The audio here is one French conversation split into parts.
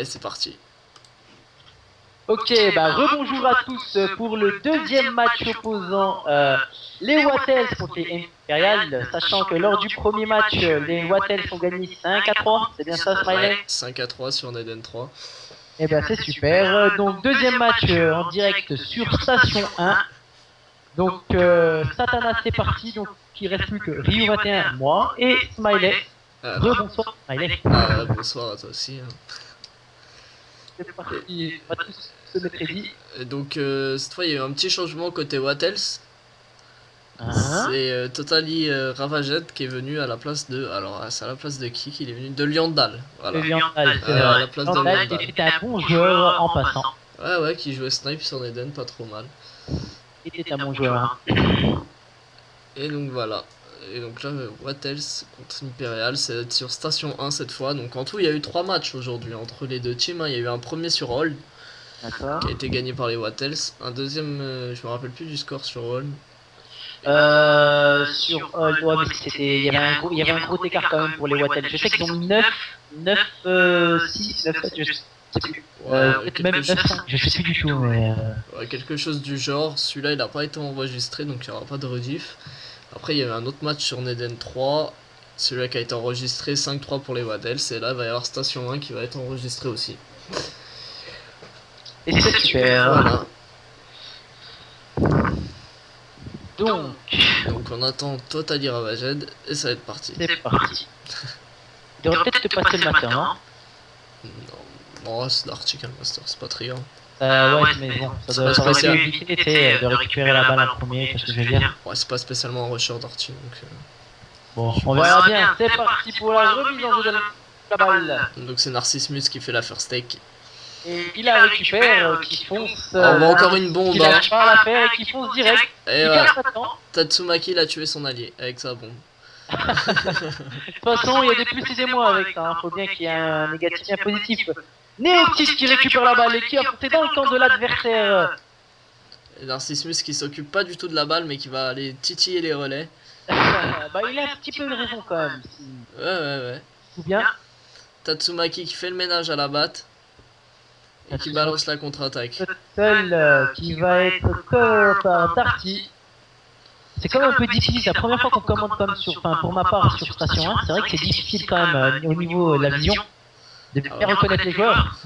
Allez, c'est parti. Ok, bah rebonjour à tous pour le deuxième match opposant euh, les Wattels contre les Imperial, sachant que lors du premier match, les Wattels ont gagné 5 à 3, c'est bien ça Smiley Ouais, 5 à 3 sur Neden 3. Eh ben c'est super. Donc deuxième match euh, en direct sur Station 1. Donc euh, Satana c'est parti, donc il reste plus que Ryu 21, moi et Smiley. Ah, Rebonsoir Smiley. ah, bonsoir à toi aussi. hein. Parti. Et Donc euh, cette fois il y a eu un petit changement côté Wattels. Hein C'est euh, Totally euh, Ravaged qui est venu à la place de. Alors c'est à la place de qui qu'il est venu? De Liandal. Voilà. Liandal, à la place de Liandal, était un bon joueur en passant. Ouais ouais qui jouait Snipe sur Neden, pas trop mal. Il était un bon joueur. hein. Et donc voilà. Et donc là, Wattels contre Imperial, c'est sur Station 1 cette fois. Donc en tout, il y a eu trois matchs aujourd'hui entre les deux teams. hein. Il y a eu un premier sur D'accord. qui a été gagné par les Wattels. Un deuxième, euh, je me rappelle plus du score sur Hold. Euh, sur Hold, ouais, mais c'était, il y avait un gros, il y avait un gros écart quand même pour les Wattels. Je sais qu'ils ont mis 9, 9, euh, 6, 9, 7, je sais plus. Ouais, Euh, même quelque, 9, 5, je sais plus du tout, mais euh, ouais, quelque chose du genre. Celui-là, il n'a pas été enregistré, donc il n'y aura pas de rediff. Après, il y avait un autre match sur Neden 3. Celui-là qui a été enregistré 5-3 pour les Wattels. Et là, il va y avoir Station 1 qui va être enregistré aussi. et c'est super. Voilà. Donc, Donc on attend Totally Ravaged et ça va être parti. c'est parti. Il devrait peut-être te passer le matin, non Non, oh, c'est l'Article Master, c'est pas très grave. Euh, Ouais, mais bon, ça, doit, C'est ça pas aurait dû éviter sais, de récupérer la balle en premier, parce que je veux dire. Ouais, c'est pas spécialement un rusher d'Arty, donc... euh, Bon, on verra bien. C'est parti pour la remise en jeu de la balle. Donc c'est Narcissus qui fait la first take. Et il la récupère, euh, qui fonce. Oh, on voit encore une bombe, Il hein. pas la et qui fonce direct. Et Il. Tatsumaki l'a tué son allié avec sa bombe. De toute façon, il y a des plus et des moins avec ça. hein. Faut bien qu'il y ait un négatif et un positif. Néotis qui récupère la balle et qui a porté dans le camp de l'adversaire. Et Narcissus qui s'occupe pas du tout de la balle mais qui va aller titiller les relais. bah, il a un petit peu de raison quand même. Ouais, ouais, ouais. tout bien. Tatsumaki qui fait le ménage à la batte. Et qui balance la contre-attaque. Seul euh, qui va être cover par Darty. C'est quand même un peu difficile, c'est la première fois qu'on commande comme sur, enfin pour ma part sur Station 1, c'est vrai que c'est difficile quand même euh, au niveau de la vision de bien reconnaître les joueurs.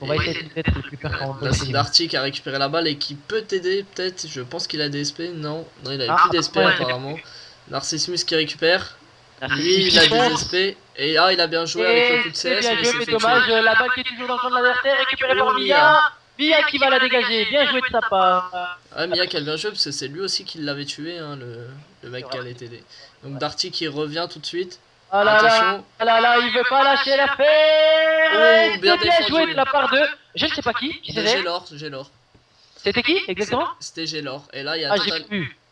On va essayer d'être le plus performant Là c'est possible. Darty qui a récupéré la balle et qui peut t'aider peut-être. Je pense qu'il a des SP. Non, non il avait Ah, plus d'SP ouais. apparemment. Narcissus qui récupère. Lui il a des SP. Et ah il a bien joué avec le coup de CS. bien joué, mais dommage, la balle qui est toujours dans le camp de l'adversaire, récupérée par Oh, Mia. Mia qui va la dégager, bien joué de sa part. Ah Mia qui a bien joué parce que c'est lui aussi qui l'avait tué, hein, le, le mec qui allait t'aider. Donc Darty qui revient tout de suite. Ah là là, Attention. ah là là, il veut pas lâcher l'affaire. Oh, Et c'est bien bien joué de la part de, je ne sais pas qui, qui c'était. Gélor, Gélor. C'était qui exactement C'était Gélor. Et là il y a Ah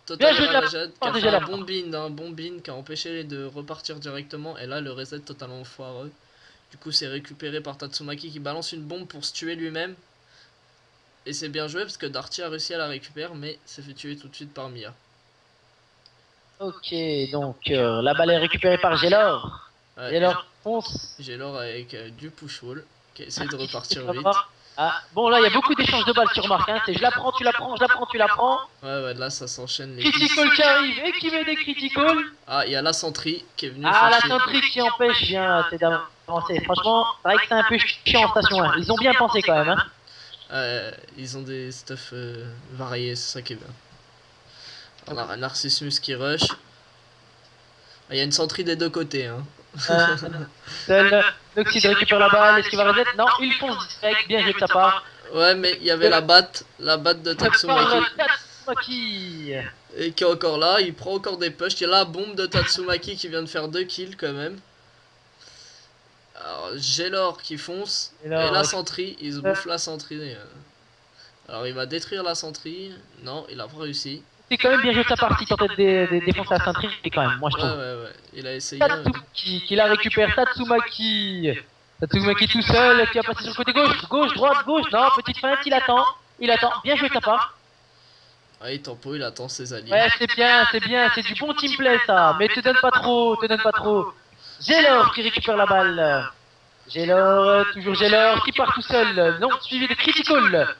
Total, Bien la qui a fait un bind, un bon bind qui a empêché de repartir directement. Et là le reset totalement foireux. Du coup c'est récupéré par Tatsumaki qui balance une bombe pour se tuer lui-même. Et c'est bien joué parce que Darty a réussi à la récupérer mais s'est fait tuer tout de suite par Mia. Ok, donc euh, la balle est récupérée par Gélor. Ouais, Gélor fonce. Gélor avec euh, du push wall qui a essayé de repartir Ça vite. Ah, bon là il y a beaucoup d'échanges de balles sur Marc, hein. c'est je la prends, tu la prends, je la prends, tu la prends. Ouais ouais là ça s'enchaîne les Critical qui arrive et qui met des critical. Ah, il y a la Sentry qui est venue Ah la centrique qui empêche bien c'est d'avancer. Franchement, c'est vrai que c'est un peu chiant en station 1. Ils ont bien pensé quand même. Hein. Euh, ils ont des stuff euh, variés, c'est ça qui est bien. On a un Narcissus qui rush. Ah, Il y a une Sentry des deux côtés. Hein. Euh, Noxide récupère la balle, est-ce qu'il va Non, il fonce direct, bien joué de sa part. Ouais, mais il y avait la batte, la batte de Tatsumaki. Tatsumaki. Et qui est encore là, il prend encore des pushs. Il y a la bombe de Tatsumaki qui vient de faire deux kills quand même. Alors, Gélor qui fonce. Et la. Sentry, il se bouffe la Sentry. euh. Alors il va détruire la Sentry. Non, il a pas réussi. C'est quand même bien joué de sa part qui tentait de dé- de défoncer la centrique quand même, moi je trouve. ouais, ouais. Il a essayé. Tatsumaki qui la récupère, Tatsumaki. Tatsumaki tout seul qui a passé sur le côté gauche, gauche, droite, gauche. Non, petite feinte, il attend. Il attend, bien joué de sa part. Ah, il tempo, il attend ses alliés. Ouais, c'est bien, c'est bien, c'est du bon team play ça. Mais te donne pas trop, te donne pas trop. Gélor qui récupère la balle. Euh, toujours Jailor qui part tout seul. Non, suivi de Critical.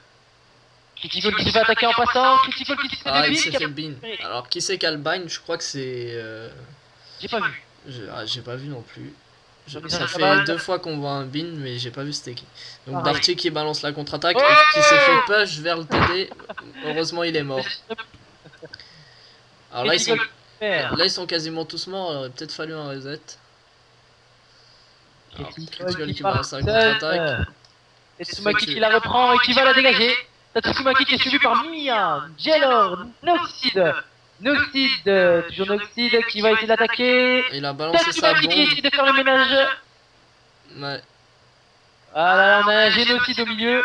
Critical qui attaquer en passant. Critical qui se fait Ah, il s'est fait bin. Alors, qui c'est qu'Albine Je crois que c'est. euh, J'ai pas vu. je- ah, J'ai pas vu non plus. Je- Ça fait deux fois qu'on voit un bin, mais j'ai pas vu c'était qui. Donc, Pareil. Darty qui balance la contre-attaque et qui s'est fait push vers le TD. Heureusement, il est mort. Alors là, ils sont, là, ils sont quasiment tous morts. Il aurait peut-être fallu un reset. Alors, Critical qui balance la contre-attaque. Tatsumaki qui la reprend et qui va la dégager. Tatsumaki qui est suivi par Mia, Jailor, Noxide. Noxide, toujours Noxide qui va essayer d'attaquer. Il a balancé sa Tatsumaki qui bombe. essaie de faire le ménage. Ouais. Ah là là, on a un génocide au milieu.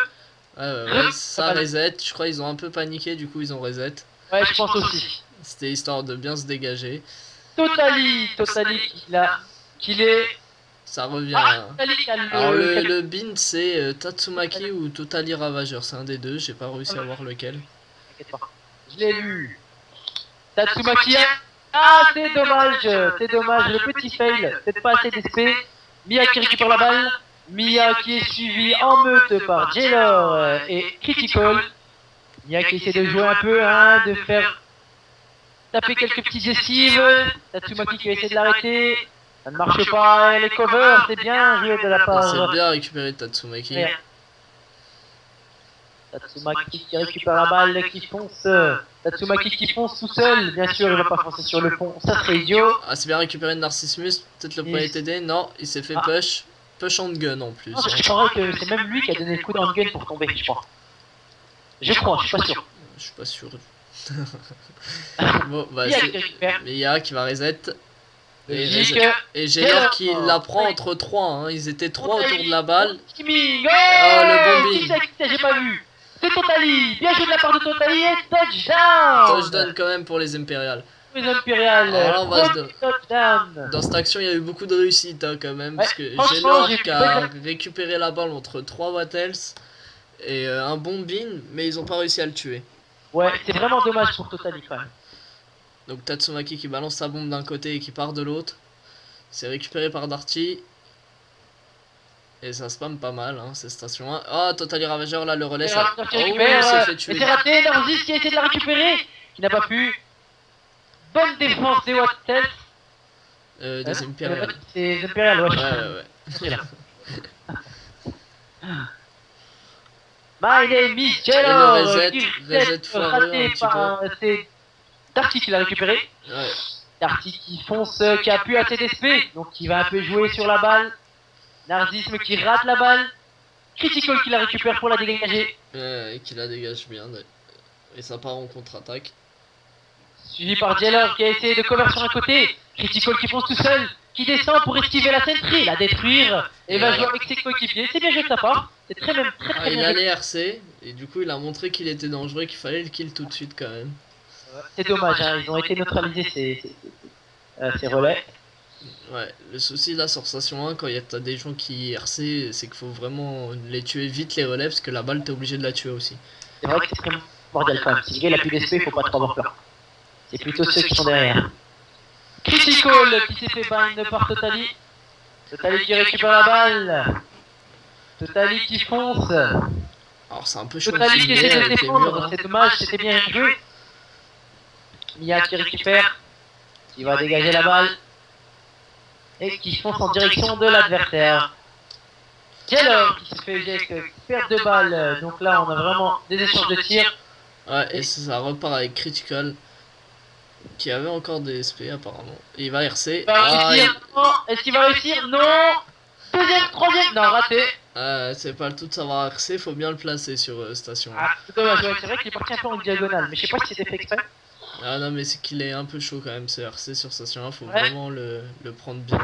Ouais, ouais, ouais, ça reset. Je crois qu'ils ont un peu paniqué, du coup ils ont reset. Ouais, je pense aussi. C'était histoire de bien se dégager. Totali, Totali qui l'a, qu'il est. Ça revient. Ah, le. Alors le, le bin c'est euh, Tatsumaki ou Totally Ravageur, c'est un des deux, j'ai pas réussi Ah à voir lequel. T'inquiète pas. Je l'ai lu. Tatsumaki. Ah, c'est dommage, c'est dommage, le petit fail, peut-être pas assez d'SP. Mia qui récupère la balle. Mia qui est suivie en meute par Jailor euh, et Critical. Mia qui essaie de jouer un peu, hein, de faire taper quelques petites esquives. Tatsumaki qui va essayer de l'arrêter. Ça ne marche pas, les covers, c'est bien joué de la C'est part. bien récupéré de Tatsumaki. Ouais. Tatsumaki qui récupère la balle, qui fonce. Tatsumaki qui fonce tout seul, bien sûr, il va pas foncer sur le pont, ça serait idiot. Ah c'est bien récupéré de Narcissus, peut-être le premier TD, non, il s'est fait Ah. push. Push on gun en plus. Non, je crois que c'est même lui qui a donné le coup d'handgun pour tomber, je crois. Je crois, je suis pas sûr. Je suis pas sûr. bon bah c'est Mia qui va reset. Et, Logique. reset. et Jailor Jailor. qui la prend entre trois, hein. ils étaient trois autour de la balle. Oh, le c'est, j'ai pas vu C'est Totali Bien joué de la part de Totali et touchdown Touchdown quand même pour les Impériales. Les Impériales Alors on va se Dans cette action, il y a eu beaucoup de réussite hein, quand même, Ouais, parce que j'ai qui a récupéré la balle entre trois Wattels et euh, un bon bin, mais ils ont pas réussi à le tuer. Ouais, c'est vraiment dommage pour Totali quand même. Donc Tatsumaki qui balance sa bombe d'un côté et qui part de l'autre. C'est récupéré par Darty. Et ça spam pas mal, hein, cette station 1. Ah, Totally Ravageur, là, le relais, ça... Oh, s'est euh, fait tuer. c'est raté, qui a essayé de la récupérer, qui n'a pas pu. Bonne défense des Wattels. Euh, des Impériales. C'est les Impériales, ouais. Ouais, ouais, ouais. C'est. My name is Jello, reset, reset foireux un petit C'est Darty qui l'a récupéré. Ouais. Darty qui fonce, euh, qui a pu assez d'SP, donc qui va un peu jouer sur la balle. Narzisme qui rate la balle. Critical qui la récupère pour la dégager. Et qui la dégage bien. Et ça part en contre-attaque. Suivi par Jeller qui a essayé de cover sur un côté. Critical qui fonce tout seul. Qui descend pour esquiver la sentry, la détruire. Et va jouer avec ses coéquipiers. C'est bien joué de sa part. C'est très même très Ah, très il bien joué. allait RC, et du coup, il a montré qu'il était dangereux, qu'il fallait le kill tout de suite quand même. C'est dommage, hein, ils ont été neutralisés ces, ces, ces- euh, ces relais. Ouais, le souci là sur Station 1, quand il y a t'as des gens qui RC, c'est qu'il faut vraiment les tuer vite les relais, parce que la balle, t'es obligé de la tuer aussi. C'est vrai que c'est très primordial quand même. Si le gars il a plus d'SP, il faut pas trop avoir peur. C'est plutôt ceux qui sont derrière. Critical qui s'est fait bind par Totali. Totali qui récupère la balle. Totali qui fonce. Alors c'est un peu chaud Totali qui essaie de défendre. hein. C'est dommage, c'était bien joué. Mia qui récupère. Qui va dégager la balle. Et qui fonce en direction de l'adversaire. Jeller qui se fait éjecter, perte de balle. Donc là, on a vraiment des échanges de tirs. Ouais, et ça repart avec Critical, qui avait encore des SP apparemment. Et il va RC. Ah, Est-ce qu'il va réussir? Non Deuxième, troisième Non, raté c'est pas le tout de savoir RC, faut bien le placer sur euh, Station 1. Ah, c'est dommage, ouais, c'est vrai qu'il est parti un peu en diagonale, mais je sais pas si c'était fait exprès. Ah non, mais c'est qu'il est un peu chaud quand même ce RC sur Station 1, faut Ouais. vraiment le, le prendre bien.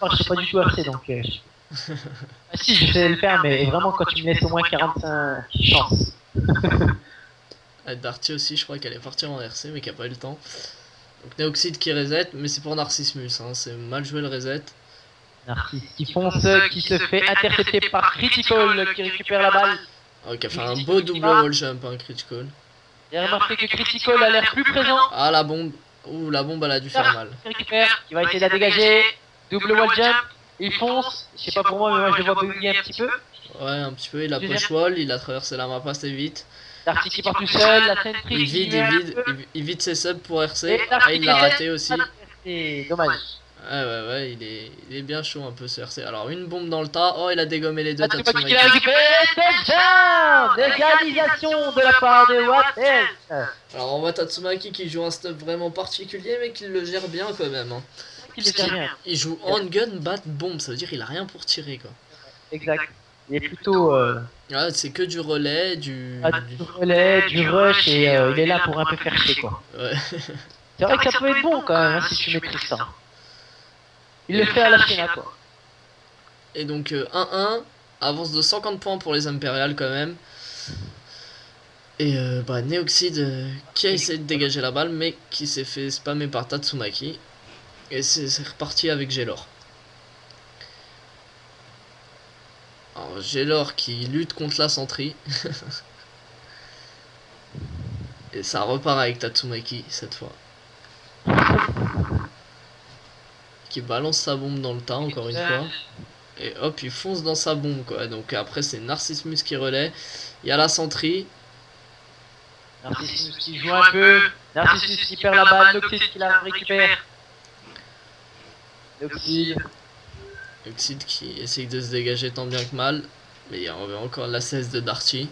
Oh, je sais pas du tout RC donc. euh, ah, si, je sais le faire, mais vraiment quand tu me laisses au moins 45 chances. Ah, Darty aussi, je crois qu'elle est partie en RC, mais qui a pas eu le temps. Donc Neoxide qui reset, mais c'est pour Narcissus, hein, c'est mal joué le reset. Narcisse qui fonce, qui se fait intercepter par Critical qui récupère la balle. Oh, qui a fait un beau double wall jump, hein, Critical. J'ai remarqué que Critical a l'air plus présent. Ah, la bombe. Ouh, la bombe, elle a dû faire mal. Récupère, qui va essayer de la dégager. Double wall jump. Il fonce, je sais pas pour moi, mais moi je le vois bugger un petit peu. Ouais, un petit peu, il a push wall, il a traversé la map assez vite. Darty qui part tout seul, la sentry Il vide, il vide, il, il vide ses subs pour RC. Et Ah, il l'a raté aussi. C'est dommage. Ouais, ouais, ouais, il est, il est bien chaud un peu ce RC. Alors, une bombe dans le tas. Oh, il a dégommé les deux récupéré, touchdown Égalisation de la part de Alors, on voit Tatsumaki qui joue un stuff vraiment particulier, mais qui le gère bien quand même. hein. Il bien. Il joue handgun, bat, bombe. Ça veut dire qu'il a rien pour tirer quoi. Exact. Il est plutôt euh, Ouais, c'est que du relais, du. à du relais, du rush et euh, il est là pour un peu faire chier quoi. Ouais. C'est vrai que ça peut être bon quand même hein, si tu maîtrises ça. Il le fait à la China quoi. Et donc euh, 1-1, avance de 150 points pour les Impériales quand même. Et euh, bah, Neoxide euh, qui a essayé de dégager la balle mais qui s'est fait spammer par Tatsumaki. Et c'est reparti avec Gelor. Alors Gelor qui lutte contre la Sentry. Et ça repart avec Tatsumaki cette fois. Qui balance sa bombe dans le tas encore une fois. Et hop, il fonce dans sa bombe quoi. Donc après c'est Narcissmus qui relaie. Il y a la Sentry. Narcissus qui joue un peu, Narcissus qui perd la balle, Noxide qui la récupère. Noxide, Oxide qui essaye de se dégager tant bien que mal. Mais il y a encore la 16 de Darty.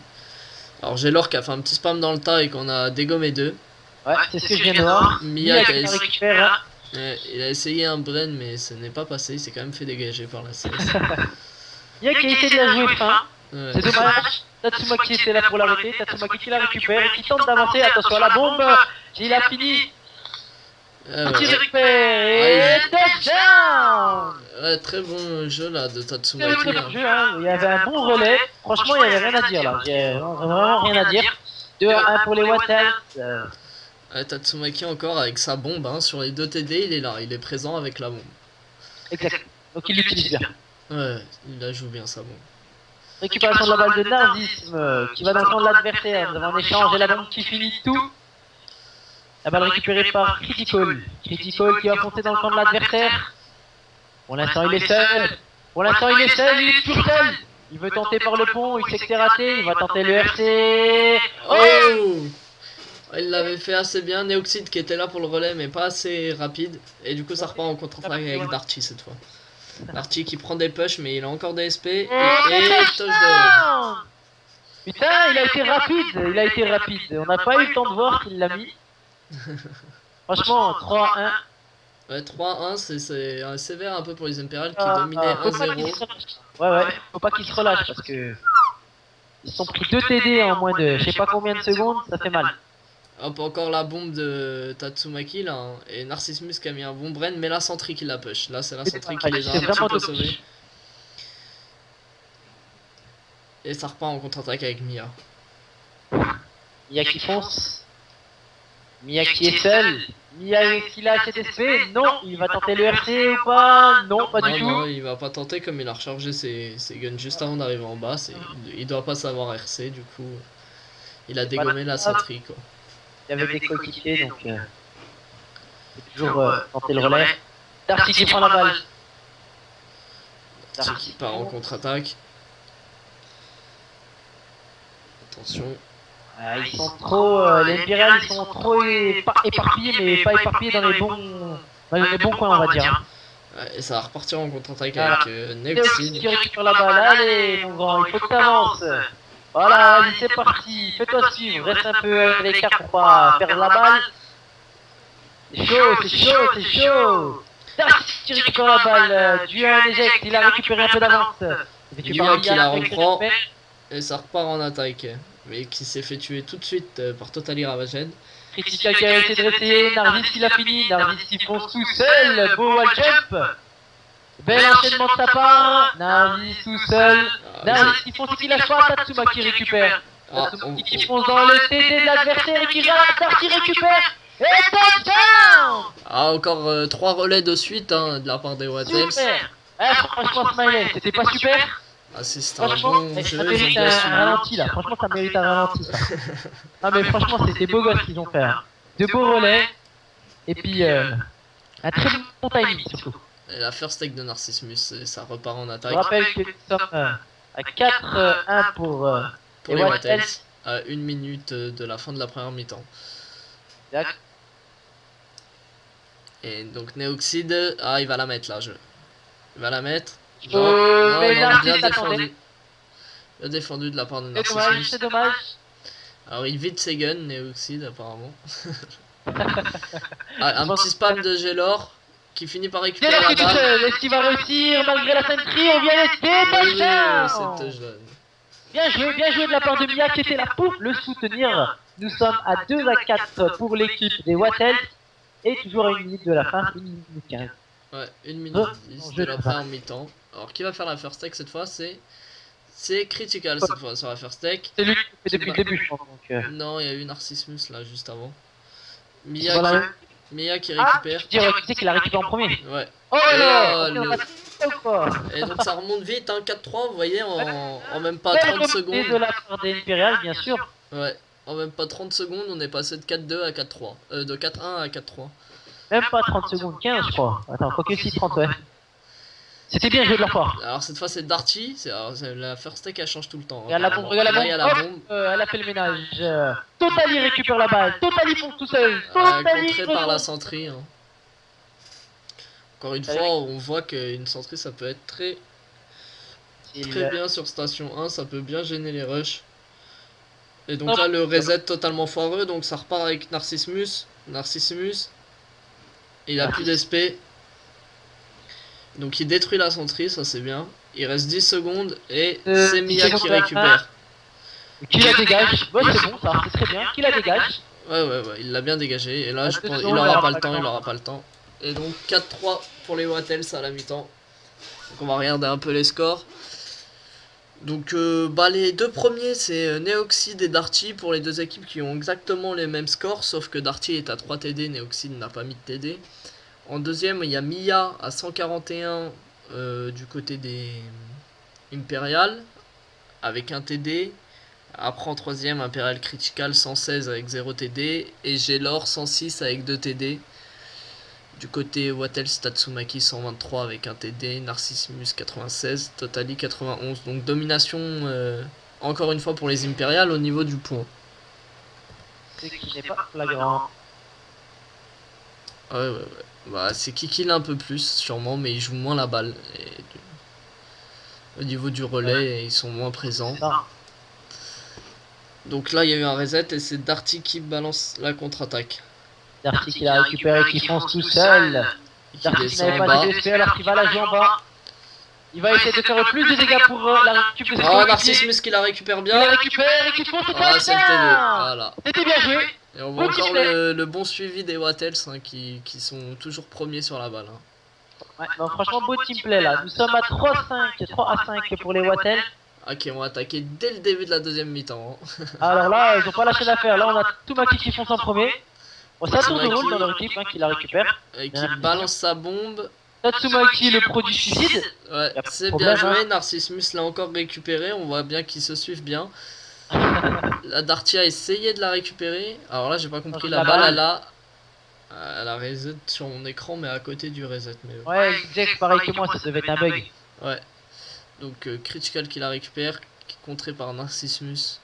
Alors Gelor qui a fait un petit spam dans le tas et qu'on a dégommé deux. ouais, c'est ce que je viens de voir. Mia qui récupère. Ouais, il a essayé un brain mais ce n'est pas passé. Il s'est quand même fait dégager par la 16. Mia qui a essayé de la jouer fin. Ouais. C'est dommage. Tatsumaki était là pour l'arrêter. Tatsumaki qui la récupère et qui tente d'avancer. Attention à la bombe. Il a fini. Ouais, Qui ouais. récupère et touchdown. Ouais, très bon jeu là de Très bon hein. jeu, hein. Il y avait un bon relais. Franchement, il n'y avait rien à dire là. Il y avait vraiment rien à dire. 2 à 1 pour les Wattels. Euh, Ouais, Tatsumaki encore avec sa bombe hein, sur les deux TD, il est là, il est présent avec la bombe. exact. Donc il l'utilise bien. Ouais, il la joue bien sa bombe. Récupération de la balle de Nardisme euh, qui va dans le camp de l'adversaire. Nous avons un échange et la bombe qui finit tout. La balle récupérée par Critical. Critical qui va foncer dans le camp de l'adversaire. Pour l'instant, il est seul. Pour l'instant, il est seul. Il est toujours seul. Il veut tenter par le pont. Il sait que c'est raté. Il va tenter le RC. Oh Oh Il l'avait fait assez bien, Neoxide qui était là pour le relais mais pas assez rapide. Et du coup ça repart en contre-attaque avec Darty cette fois. Darty qui prend des push mais il a encore des SP. Et, et touchdown Putain, il a été rapide. Il a été rapide. On n'a pas eu le temps de voir qu'il l'a mis. Franchement, 3-1. Ouais 3-1 c'est- sévère un peu pour les Impériales qui Ah, dominaient ah, faut pas qu'ils 1-0. se relâchent. Ouais, ouais, faut pas qu'ils se relâchent parce que. Ils se sont pris 2 TD en moins de je sais pas combien de secondes, ça fait mal. Hop encore la bombe de Tatsumaki là. hein. Et Narcissmus qui a mis un bon brain mais la Sentry qui la push. Là c'est la Sentry qui les a un petit peu sauvés. Et ça repart en contre-attaque avec Mia. Mia qui fonce. Mia qui est seul. Mia qui l'a CTSP. Non, il va tenter le RC ou pas? Non, pas du tout. non, il va pas tenter comme il a rechargé ses, ses guns juste avant d'arriver en bas. c'est- Il, il doit pas savoir RC, du coup, il a dégommé la sentry quoi. Il y avait des coéquipiers donc. Euh... faut toujours euh, tenter le relais. Darty qui prend la balle. Darty qui part en contre-attaque. Attention. Ah, ils sont trop, euh, les Impériales, ils sont trop épa- éparpillés, mais pas éparpillés dans les bons, dans les bons coins, on va dire. Ouais, et ça va repartir en contre-attaque avec euh, qui récupère la balle, allez mon grand, il faut que t'avances. Voilà, allez, c'est parti, fais-toi suivre, reste un peu à l'écart pour pas perdre la balle. C'est chaud, c'est chaud, c'est chaud. Darcy qui récupère la balle, à un éject, il a récupéré un peu d'avance. Mia qui la avec reprend. Et ça repart en attaque. Mais qui s'est fait tuer tout de suite euh, par Totally Ravaged. Critica qui a de rester, Narvis qui l'a fini, Narvis qui fonce tout seul, beau wall jump Bel enchaînement de sa part, Narvis tout seul, Ah, Narvis qui fonce et qui lâche pas, Tatsuma qui récupère, Ah, Tatsuma on- qui on- fonce dans le TD de l'adversaire et qui rate, Darty récupère, et touchdown ah, encore 3 relais de suite hein, de la part des Wattels. Super. Eh, Franchement Smiley, c'était pas super. Ah, c'est un Franchement, bon eh, jeu, ça mérite bien un ralenti là, franchement ça mérite un ralenti ça. Non mais franchement c'était beau gosse qu'ils ont fait. hein. De beaux relais, et puis euh, un très bon timing surtout. Et la first take de Narcissus, et ça repart en Je attaque. rappelle que nous sommes euh, à 4-1 pour euh, Pour les Wattels. À une minute euh, de la fin de la première mi-temps. D'accord. Et donc Néoxide, ah il va la mettre là, je. Il va la mettre. Euh, mais non, bien défendu. Bien défendu de la part de Narcissus. c'est dommage. Alors il vide ses guns, Néoxide apparemment. ah, un petit spam de Gelor qui finit par récupérer la balle. seul. Est-ce qu'il va réussir malgré la sentry On vient oui, d'être oui, touchdown c'était jeune. Bien joué, bien joué de la part de Mia qui était là pour le soutenir. Nous sommes à 2 à 4 pour l'équipe des Wattels. Et toujours à une minute de la fin, une minute 15. Ouais, 1 minute Oh, 10 je de la pas. première mi-temps. Alors qui va faire la first take cette fois? C'est. C'est Critical cette fois sur la first take. C'est lui qui fait depuis le début, je pense. Donc, euh, Non, il y a eu Narcissus là juste avant. Mia, voilà. qui... Mia qui Ah, récupère. tu sais qu'il a récupéré en premier. Ouais. Oh Et là le- ou pas Et donc ça remonte vite, hein, 4-3, vous voyez, en, en même pas Belle 30 remontée secondes. de la part des bien sûr. Ouais, en même pas 30 secondes, on est passé de 4-2 à 4-3. Euh, de 4-1 à 4-3. Même pas 30 secondes, 15 je crois. Attends, quoi que si, 30 ouais. C'était bien joué de leur part. Alors cette fois c'est Darty, c'est la first take elle change tout le temps. hein, Regarde la bombe, regarde la bombe. la Hop, bombe. euh, elle a fait le ménage. Euh, Totali récupère la balle. Totali fonce tout seul. Totali contrée par la sentry. hein. Encore une fois, on voit qu'une sentry ça peut être très très bien sur station 1, ça peut bien gêner les rushs. Et donc là le reset totalement foireux, donc ça repart avec Narcissus. Narcissus. Il a plus d'SP. Donc il détruit la sentry, ça c'est bien. Il reste 10 secondes et Euh, c'est 10 Mia qui récupère. Qui la dégage? Ouais, c'est bon, ça, c'est très bien. Qui la dégage? Ouais, ouais, ouais, il l'a bien dégagé. Et là, je pense, il aura pas le temps, il aura pas le temps. Et donc 4-3 pour les Wattels à la mi-temps. Donc on va regarder un peu les scores. Donc euh, bah, les deux premiers c'est euh, Neoxide et Darty pour les deux équipes qui ont exactement les mêmes scores sauf que Darty est à 3 TD, Neoxide n'a pas mis de TD. En deuxième il y a Mia à 141 euh, du côté des Imperial avec un TD. Après en troisième Imperial Critical 116 avec 0 TD et Gelor 106 avec 2 TD. Du côté Wattel Tatsumaki 123 avec un TD, Narcissimus 96, Totali 91. Donc domination euh, encore une fois pour les Impériales au niveau du point. Ce qui n'est pas flagrant. Ouais ouais ouais. Bah c'est qui kill un peu plus sûrement mais ils jouent moins la balle. Et du- Au niveau du relais ils sont moins présents. Donc là il y a eu un reset et c'est Darty qui balance la contre-attaque. Darty qui l'a récupéré, qui fonce tout seul. Et qui Darty n'avait pas de DSP alors qu'il va la jouer en bas. Il va essayer de faire plus de dégâts pour euh, la récup de ses Oh coéquipiers. Narcissus qui la récupère Il la bien. récupère et qui fonce tout Ah c'est le TD. seul. Voilà. C'était bien joué. Et on voit encore le, le bon suivi des Wattels hein, qui, qui sont toujours premiers sur la balle. hein. Ouais, non, franchement, beau team play là. Nous sommes à 3-5, 3 à 5 pour les Wattels. Ah, qui ont attaqué dès le début de la deuxième mi-temps. hein. Alors là, ils ont pas lâché l'affaire. Là, on a Tumaki qui fonce en premier. Bon, c'est un tour de rôle dans leur équipe hein, qui la récupère. Et qui Bien. balance sa bombe. Tatsumaki, le produit suicide. Ouais, c'est bien joué. hein. Narcissus l'a encore récupéré. On voit bien qu'ils se suivent bien. La Darty a essayé de la récupérer. Alors là, j'ai pas compris. La La balle, balle. elle a. Elle a reset sur mon écran, mais à côté du reset. Mais ouais. Ouais, que pareil que moi, ça devait être un bug. Ouais. Donc, euh, Critical qui la récupère. Qui est contré par Narcissus.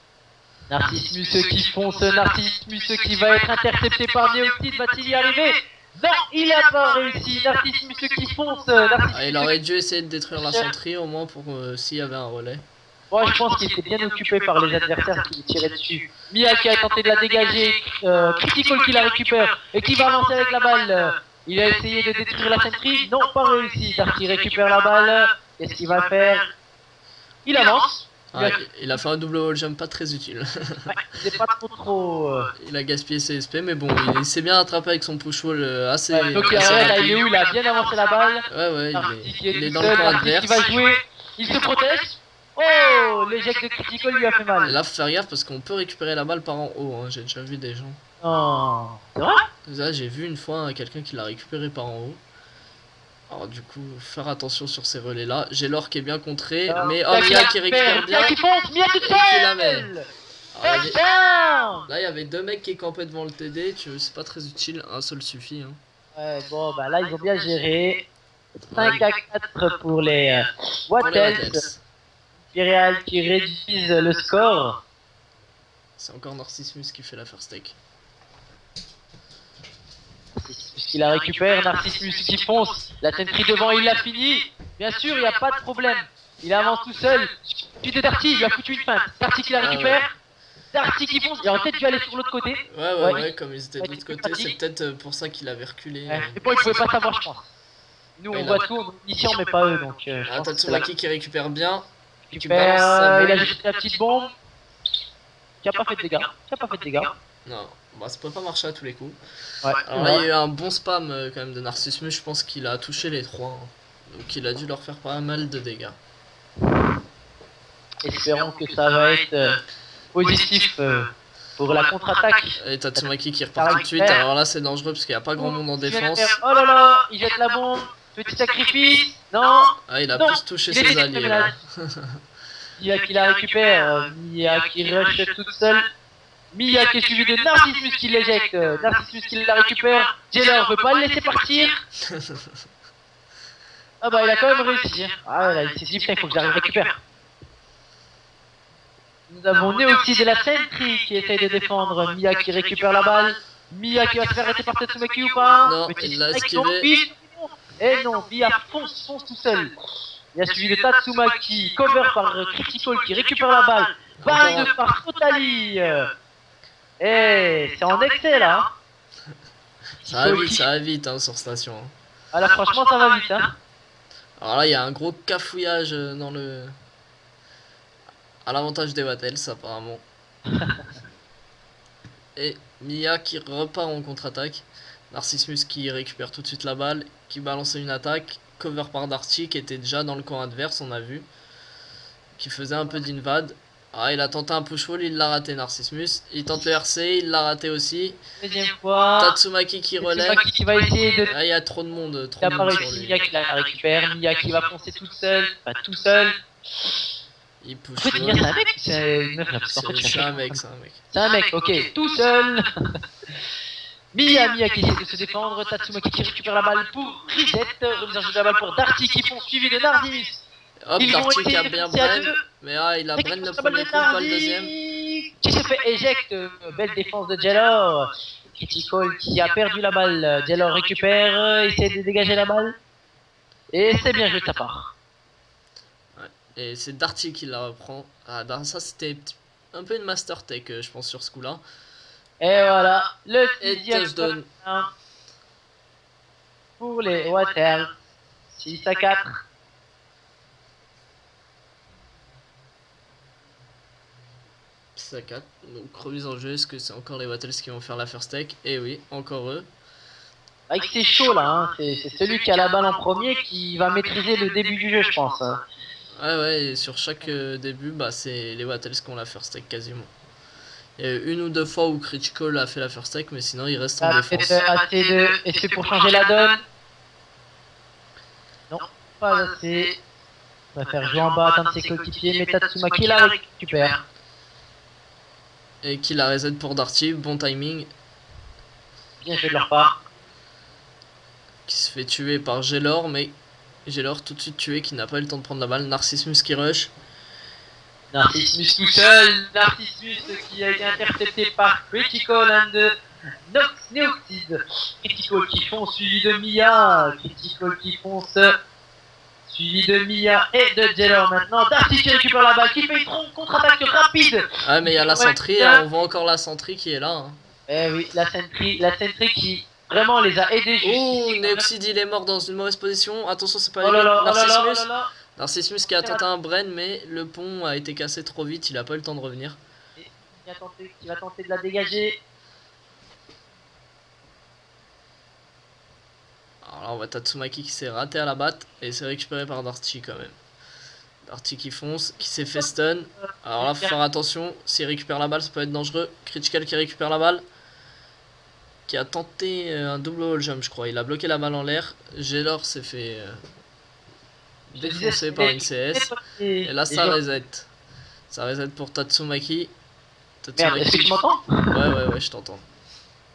Narcissus qui fonce, Narcissus qui va être intercepté par Neoxide, va-t-il y arriver Non, il a pas réussi. Narcissus qui fonce, Narcissus. Ah, il aurait dû essayer de détruire la sentry au moins pour euh, s'il y avait un relais. Moi, je pense qu'il était bien occupé par les adversaires qui lui tiraient dessus. Mia qui a tenté de la dégager, euh, Critical qui la récupère et qui va avancer avec la balle. Il a essayé de détruire la sentry, non, pas réussi. Darty récupère la balle. Qu'est-ce qu'il va faire? Il avance. Ah, il a fait un double wall jump pas très utile. Ouais, c'est pas trop trop. euh, il a gaspillé ses SP, mais bon, il s'est bien rattrapé avec son push wall euh, assez. ouais, donc assez ouais, là, rapide. il est où Il a bien avancé la balle. Ouais, ouais, Darty il est, il dans le camp adverse. qui va jouer. Il se protège. Oh L'échec de Critical lui a fait mal. là, faut faire gaffe parce qu'on peut récupérer la balle par en haut. hein, J'ai déjà vu des gens. Non. C'est vrai? Là, j'ai vu une fois hein, quelqu'un qui l'a récupéré par en haut. Alors, du coup, faire attention sur ces relais là. J'ai l'or qui est bien contré, mais oh, Mia qui récupère bien. Mia qui fonce, Mia qui la met. seule Alors, il y avait- Touchdown Là, il y avait deux mecs qui campaient devant le TD. Tu... C'est pas très utile, un seul suffit. hein. Ouais, bon, bah là, ils ont bien géré. 5 à 4 pour les euh, Wattels. Imperial qui réduisent le score. C'est encore Narcissus qui fait la first take. Puisqu'il la récupère, Narcissus qui fonce. La Sentry devant, il l'a fini. Bien sûr, il n'y a pas de problème. Il avance tout seul. Puis de Darty, il lui a foutu une feinte. Darty qui la Ah récupère. Darty qui fonce. Il aurait peut-être dû aller sur l'autre côté. Ouais, ouais, Ouais. ouais, comme ils étaient de Ouais, l'autre côté, c'est peut-être euh, pour ça qu'il avait reculé. Ouais. Mais bon, il pouvait pas savoir, je pense. Nous, Ouais, on il voit tout, on est mais pas eux. Donc, euh, je Ah, pense que c'est la Tatsumaki qui récupère bien. Sa euh, Il a jeté la petite bombe. Qui a pas fait de dégâts. Qui a pas fait de dégâts. Non, bah ça peut pas marcher à tous les coups. Ouais. Alors là, il y a eu un bon spam euh, quand même de Narcissus, je pense qu'il a touché les trois. hein. Donc il a dû leur faire pas mal de dégâts. Espérons que ça va être euh, positif euh, pour la contre-attaque. Et Tatsumaki qui repart tout de suite, alors là c'est dangereux parce qu'il n'y a pas grand monde en défense. Oh là là, il jette la bombe. Petit sacrifice. Non. Ah, il a Non, plus touché il ses alliés là. Mia qui la récupère. euh, Mia qui rush toute seule. Mia qui est suivi de Narcissus qui l'éjecte. euh, Narcissus qui la récupère. Jailer veut pas le laisser partir. Ah bah il a quand même réussi. hein. Ah là, il s'est dit putain, il faut que j'arrive à récupérer. Nous avons Neoxy de la Sentry qui essaye de défendre. Mia qui récupère la balle. Mia qui va se faire arrêter par Tatsumaki ou pas Non, Petit il l'a esquivé. Et non, Mia fonce, fonce tout seul. Il y a suivi de Tatsumaki, cover par euh, Critical qui récupère la balle. Encore par Totally. Et c'est en excès là. hein. Ça va vite, ça va vite hein, sur station. hein. Ah là franchement ça va vite hein. Alors là, il y a un gros cafouillage euh, dans le. À l'avantage des Wattels, apparemment. Et Mia qui repart en contre-attaque. Narcissus qui récupère tout de suite la balle, qui balançait une attaque. Cover par Darty qui était déjà dans le camp adverse, on a vu. Qui faisait un peu d'invade. Ah, il a tenté un push wall, il l'a raté Narcissus. Il tente le RC, il l'a raté aussi. Deuxième fois. Tatsumaki qui relève. Tatsumaki qui va essayer de. Ah, il y a trop de monde, trop Il a de pas réussi. Mia qui la récupère, Mia qui va foncer toute seule, enfin tout seul. Il push Mia c'est un mec, c'est un mec. C'est un mec, ok, tout seul. Mia, Mia qui essaie de se défendre, Tatsumaki qui récupère la balle pour Reset, remise en jeu de la balle pour Darty qui font suivi de Nardinis. Hop, Ils Darty qui a bien Bren. Mais ah, il a Bren le Récupère la balle premier de coup, pas le deuxième. Qui se fait éjecte, euh, belle défense de Jellor. Critical qui a perdu la balle, Jellor récupère, essaie de dégager la balle. Et c'est bien joué de sa part. Et c'est Darty qui la reprend. Ah, ça c'était un peu une master tech, euh, je pense, sur ce coup-là. Et voilà, le touchdown. pour les Watters. 6 à 4. C'est à 4. Donc remise en jeu, est-ce que c'est encore les Wattels qui vont faire la first tech Et oui, encore eux. Avec c'est chaud là, hein. c'est celui qui a la balle en premier qui va maîtriser le début du jeu, je pense. hein. Ouais, ouais, et sur chaque euh, début, bah, c'est les Wattels qui ont la first tech quasiment. Il y a eu une ou deux fois où Critical a fait la first tech, mais sinon il reste en Ça défense. assez de. Et c'est pour changer la donne Non, pas assez. On va faire jouer en bas, atteindre ses coéquipiers, mais Tatsumaki la récupère. Et qui la reset pour Darty, bon timing. Bien fait de leur part. qui se fait tuer par Gelor, mais Gelor tout de suite tué, qui n'a pas eu le temps de prendre la balle. Narcissus qui rush. Narcissus tout seul, Narcissus qui a été intercepté par Critical and Nox Neoxide. Critical qui fonce suivi de Mia, Critical qui fonce suivi de Mia et de Jailer maintenant. Darty qui récupère la balle, qui fait une contre-attaque rapide. Ah, mais il y a la Sentry, hein, on voit encore la Sentry qui est là. hein. Eh oui, la Sentry, la Sentry qui vraiment les a aidés Oh. Neoxide il est mort dans une mauvaise position. Attention, c'est pas Oh là là, oh là là, oh là Narcissus. qui a tenté un Bren, mais le pont a été cassé trop vite, il a pas eu le temps de revenir. Qui va tenter, qui va tenter de la dégager. Alors là, on voit Tatsumaki qui s'est raté à la batte et c'est récupéré par Darty quand même. Darty qui fonce, qui s'est fait stun. Alors là, faut faire attention, s'il récupère la balle, ça peut être dangereux. Critical qui récupère la balle. Qui a tenté euh, un double wall jump, je crois. Il a bloqué la balle en l'air. Gelor s'est fait défoncer par une CS. Et là, ça reset. Ça reset pour Tatsumaki. Merde, est-ce que tu m'entends Ouais, ouais, ouais, je t'entends.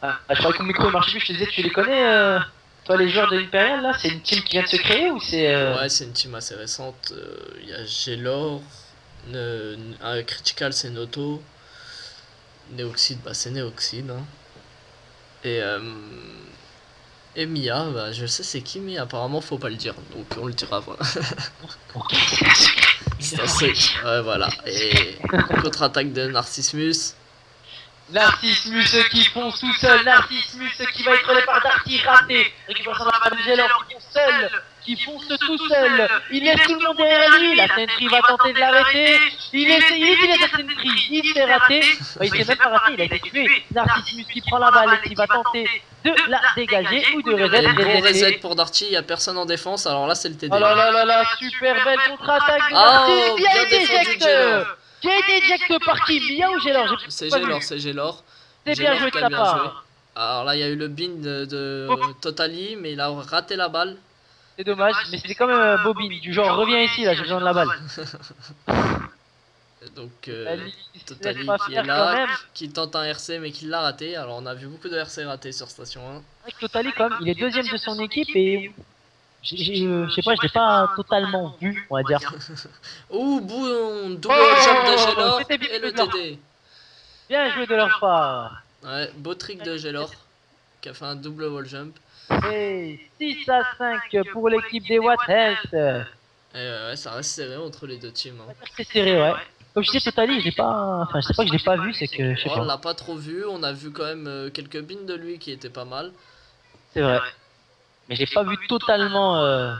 ah, Je croyais que mon micro marchait plus, je te disais, tu les connais euh... Toi, les joueurs de l'Imperial, là, c'est une team qui vient de se créer ou c'est. euh, Ouais, c'est une team assez récente. euh, Il y a Gelor, ne- euh, Critical, c'est Noto. Neoxide, bah c'est Neoxide. hein. Et, et Mia, bah, je sais c'est qui, mais apparemment faut pas le dire. Donc on le dira, voilà. C'est assez- Ouais, voilà. Et contre-attaque de Narcissmus. Narcissmus qui fonce tout seul, Narcissmus qui va être par Darty, raté. Récupération de la balle de fonce seul, qui fonce tout seul. Il laisse tout le monde derrière lui, la Sentry va tenter de l'arrêter. Il essaie, il la Sentry, il s'est raté. Il s'est même pas raté, il a été tué. Narcissmus qui prend la balle et qui va tenter de la dégager ou de Et reset. bon reset pour Darty, il y a personne en défense, alors là c'est le TD. Oh là là là là, super belle contre-attaque de Oh, Darty bien été défendu, éjecté. Gelor. Qui a été éjecté par qui? Mia ou Gelor J'ai C'est. Gelor, c'est Gelor. C'est bien joué de qui a sa bien joué. part. Alors là, il y a eu le bin de, de. Totally, mais il a raté la balle. C'est dommage, mais c'était quand même un bobine, du genre reviens ici là, j'ai besoin de la balle. Donc, euh, pas qui est là. qui tente un RC, mais qui l'a raté. Alors, on a vu beaucoup de RC ratés sur Station 1. C'est vrai que Totally quand même, il est deuxième de son équipe et euh, je sais pas, je l'ai pas totalement vu, on va dire. Ouh, boum, double Oh, jump de bien et le TD. Bien joué de leur part. Ouais, beau trick de Gelor qui a fait un double wall jump. Et 6 à 5 pour l'équipe des What Health. Et euh, ouais, ça reste serré entre les deux teams. hein. C'est serré, ouais. Comme je disais, Totally, je l'ai pas. Enfin, je sais pas que je l'ai pas vu, c'est que je sais Oh, on pas. l'a pas trop vu, on a vu quand même euh, quelques bins de lui qui étaient pas mal. C'est vrai. Mais je l'ai pas vu totalement. Euh...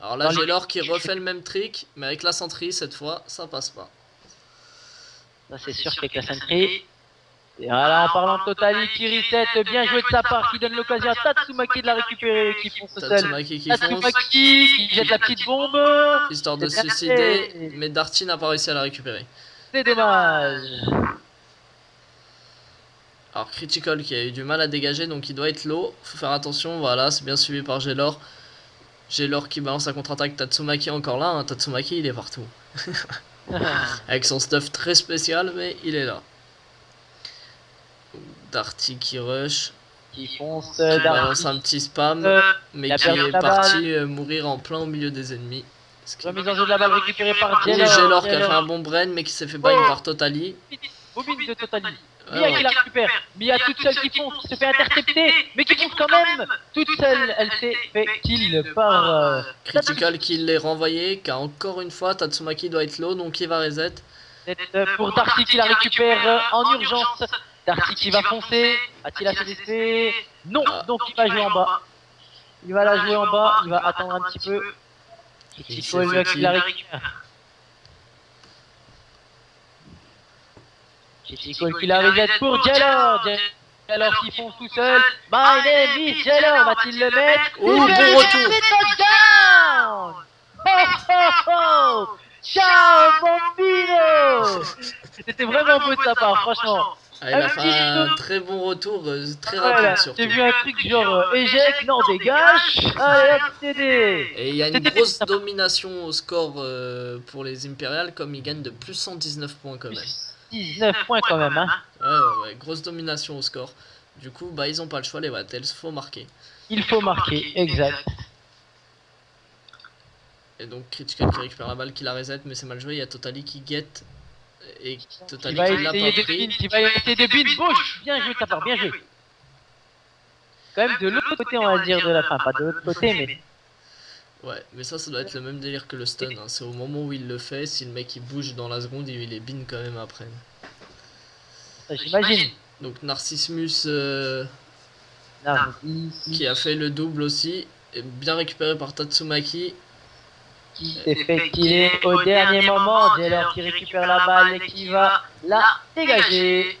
Alors là, les- Gelor qui refait le même trick, mais avec la centrie cette fois, ça passe pas. Ça, c'est sûr qu'avec la Sentry. Et voilà, en parlant de Totally qui reset, bien joué de sa part, qui donne l'occasion à Tatsumaki de la récupérer, qui fonce seul. Tatsumaki qui fonce, Tatsumaki qui jette la petite bombe. histoire de suicider, mais Darty n'a pas réussi à la récupérer. C'est dommage. Alors Critical qui a eu du mal à dégager, donc il doit être low. Faut faire attention, voilà, c'est bien suivi par Gelor. Gelor qui balance sa contre-attaque, Tatsumaki encore là, hein. Tatsumaki il est partout. Avec son stuff très spécial, mais il est là. Darty qui rush, qui fonce qui euh, balance un petit spam, Euh, mais qui est la parti euh, mourir en plein au milieu des ennemis. Qui- remise en jeu de la balle récupérée par Oui. Gelor qui a fait un bon brain, mais qui s'est fait Oh. par Totally. Bobine de Totally. Ouais, Mia ouais. qui la récupère. Mia toute seule qui fonce, qui se fait intercepter, mais qui fonce quand même. Toute seule, elle s'est fait kill par. euh, Critical qui l'est renvoyé, car encore une fois Tatsumaki doit être low, donc il va reset. C'est pour Darty qui la récupère en urgence. Darty qui va foncer. A-t-il assez d'effet Non, Ah. donc il va jouer en bas. Il va la jouer en bas, il va attendre un petit peu. Il Chico qui la récupère. Chico qui la reset pour Jelor. Jelor qui fonce tout seul. My name is Jelor. Va-t-il le mettre Oh, Il bon retour. touchdown Oh oh oh Ciao Bambino C'était vraiment beau de sa part, franchement. Ah, il a Un fait un très bon retour, euh, très Voilà, rapide surtout. J'ai vu un truc genre euh, éjecte, non dégage. Allez hop, TD. Et il y a une grosse domination au score euh, pour les Impériales, comme ils gagnent de plus 119 points quand même. 19 points quand même, hein. Ouais, ouais, ouais, grosse domination au score. Du coup, bah ils ont pas le choix, les Wattels, faut marquer. Il faut marquer, exact. Et donc Critical qui récupère la balle, qui la reset, mais c'est mal joué. Il y a Totally qui guette. Et qui l'a de pris. bin, il va essayer de bin, bouge Bien joué de ta part, bien joué. Quand même de l'autre côté, on va dire de la fin, pas de l'autre côté, mais Ouais, mais ça, ça doit être le même délire que le stun. hein. C'est au moment où il le fait, si le mec il bouge dans la seconde, il est bin quand même après. j'imagine. Donc Narcissmus euh, Nardi, qui a fait le double aussi, bien récupéré par Tatsumaki. Qui s'est fait killer au dernier moment. Jelor qui récupère la balle et qui va la dégager.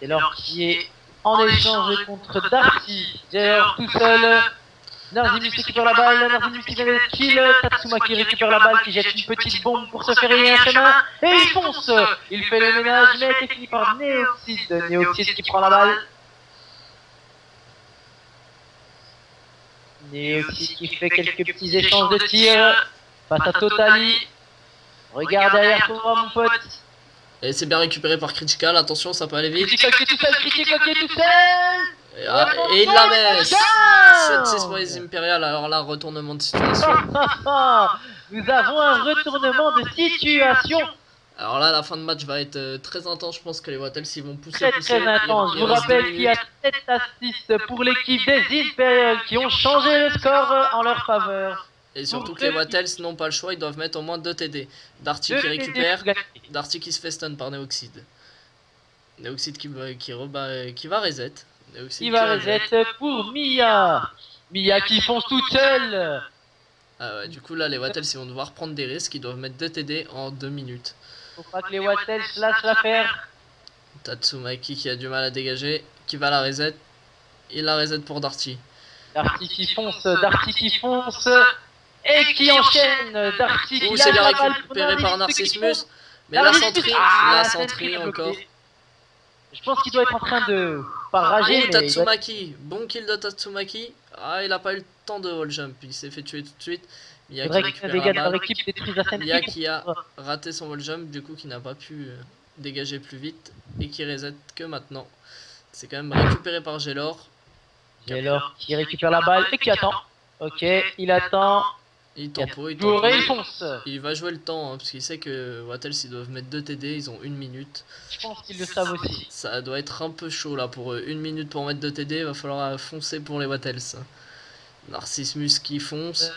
Jelor qui est en échange contre Darcy. Jelor tout seul. Narzimus récupère la balle, Narzimus qui vient de kill, Tatsumaki récupère la balle, qui jette une petite bombe pour se faire rayer un chemin, et il fonce Il fait le ménage, mais c'est fini par Néoxide, Néoxide qui prend la balle. Néoxide qui fait quelques petits échanges de tirs face à Totally. Regarde derrière toi mon pote. Et c'est bien récupéré par Critical, attention, ça peut aller vite. Critical qui est tout seul, Critical qui est tout seul Et, ah, et il la met 7-6 pour les Impériales. Alors là, retournement de situation. Nous avons un retournement de situation. Alors là, la fin de match va être euh, très intense. Je pense que les Wattels ils vont pousser. Très pousser. très intense. Je vous rappelle qu'il y a 7 assists pour l'équipe des Impériales qui ont changé le score en leur faveur. Et surtout que les Wattels n'ont pas le choix, ils doivent mettre au moins 2 TD. Darty qui récupère, Darty qui se fait stun par Neoxide. Neoxide qui, qui, rebat, qui va reset. Neoxide qui va reset, pour Mia. Mia qui fonce toute seule. Ah ouais, du coup là les Wattels ils vont devoir prendre des risques, ils doivent mettre 2 TD en 2 minutes. Faut pas que les lâchent l'affaire. Tatsumaki qui a du mal à dégager, qui va la reset. Il la reset pour Darty. Darty qui fonce, Darty qui fonce. Et qui enchaîne Darty qui c'est bien récupéré par Narcissus. Mais la centrie, la centrie encore. Je pense qu'il doit être en train de pas rager. Oh, Tatsumaki, bon kill de Tatsumaki. Ah, il a pas eu le temps de wall jump, il s'est fait tuer tout de suite. Mia qui, balle. Mia qui a raté son wall jump, du coup qui n'a pas pu euh, dégager plus vite et qui reset que maintenant. C'est quand même récupéré par Gelor. Gelor qui récupère la balle et qui attend. Ok, il attend. Il tempo, il Il va jouer le temps, hein, parce qu'il sait que Wattels ils doivent mettre 2 TD, ils ont une minute. Je pense qu'ils le savent aussi. Ça doit être un peu chaud là pour eux. Une minute pour mettre 2 TD, il va falloir foncer pour les Wattels. Narcissus qui fonce.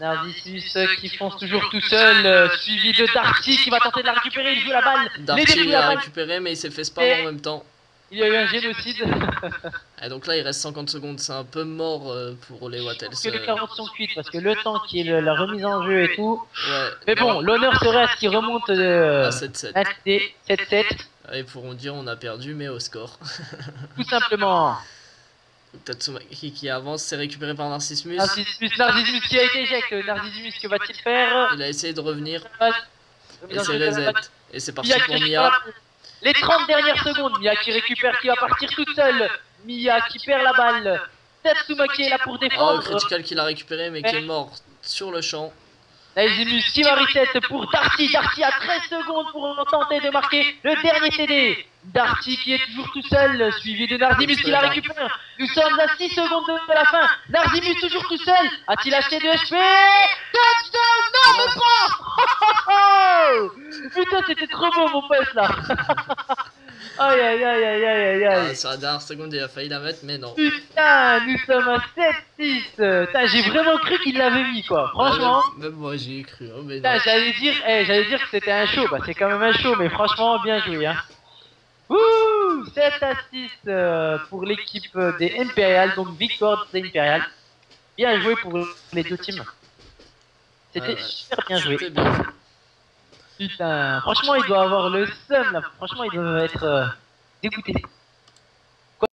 Narcissus qui fonce toujours tout seul, euh, suivi de Darty qui va tenter de la récupérer, il joue la balle. Darty l'a récupéré mais il s'est fait spam en même temps. Il y a eu un génocide. Et donc là, il reste 50 secondes. C'est un peu mort euh, pour les Wattels. que les 40 sont cuites parce que le temps qui est la remise en jeu et tout. Ouais. Mais bon, l'honneur serait à ce qu'ils remontent euh, à 7-7. 7-7. Ils pourront dire on a perdu, mais au score. tout simplement. Tatsumaki qui avance, c'est récupéré par Narcissus. Narcissus, Narcissus qui a été éjecté. Narcissus, que va-t-il faire Il a essayé de revenir. Et c'est reset. Et c'est parti pour Mia. Les 30 dernières secondes, Mia qui récupère, qui va partir toute seule. Mia qui perd la balle. Tatsumaki est là pour défendre. Oh, Critical qui l'a récupéré mais qui est mort sur le champ. Nazimus qui va reset pour Darty. Darty a 13 secondes pour tenter de marquer le dernier TD. Darty qui est toujours tout seul, suivi de Narzimus qui la récupère. Nous sommes à 6 secondes de la fin. Narzimus toujours tout seul. A-t-il acheté de HP Touchdown Non, même pas! Putain, c'était trop beau mon pote là. Aïe aïe aïe aïe aïe aïe ah, Sur la dernière seconde il a failli la mettre mais non. Putain nous sommes à 7-6 J'ai vraiment cru qu'il l'avait mis quoi. Franchement. Même moi j'y ai cru hein, mais J'allais dire, eh, dire que c'était un show. Bah c'est quand même un show mais franchement bien joué hein Ouh 7 à 6 euh, pour l'équipe des Imperial, donc victoire des Imperial. Bien joué pour les deux teams. C'était super bien joué. Putain, franchement il doit avoir le seum là, franchement il doit être euh, dégoûté.